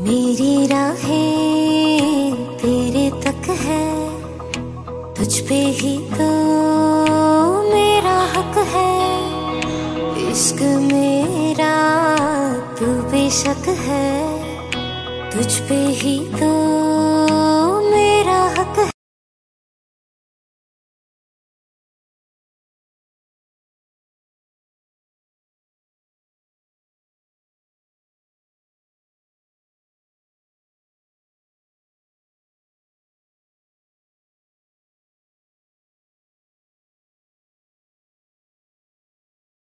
मेरी राहें तेरे तक है। तुझ पे ही तो मेरा हक है। इश्क मेरा तू बेशक है। तुझ पे ही तो